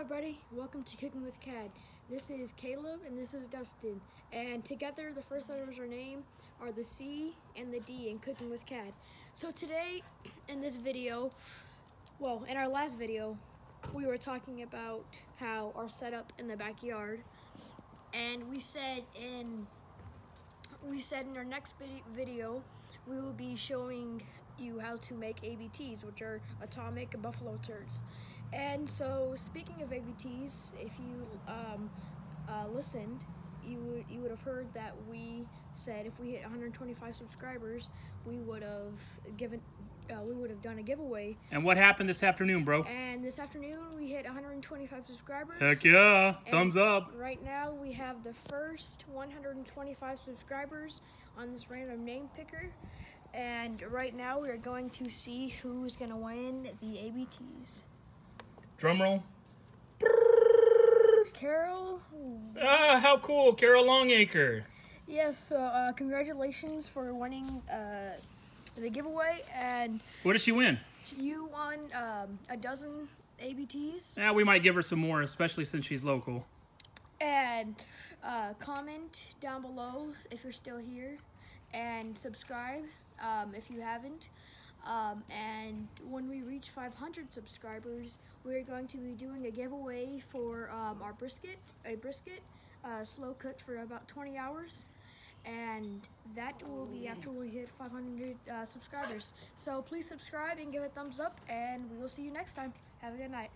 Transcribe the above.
everybody. Welcome to Cooking with Cad. This is Caleb and this is Dustin. And together, the first letters of our name are the C and the D in Cooking with Cad. So today, in this video, well, in our last video, we were talking about how our setup in the backyard, and we said in we said in our next video we will be showing you how to make ABTs, which are atomic buffalo turds. And so, speaking of ABTs, if you um, uh, listened, you would you would have heard that we said if we hit 125 subscribers, we would have given uh, we would have done a giveaway. And what happened this afternoon, bro? And this afternoon we hit 125 subscribers. Heck yeah! Thumbs up. Right now we have the first 125 subscribers on this random name picker. And right now we are going to see who's going to win the ABTs. Drum roll. Carol, How cool, Carol Longacre. yes, so uh, congratulations for winning uh, the giveaway. And What did she win? you won um, a dozen ABTs. Yeah, we might give her some more, especially since she's local. And uh, comment down below if you're still here, and subscribe um, if you haven't. Um, and when we reach 500 subscribers, we're going to be doing a giveaway for um, our brisket, a brisket, uh, slow cooked for about 20 hours. And that will be after we hit 500 uh, subscribers. So please subscribe and give it a thumbs up, and we will see you next time. Have a good night.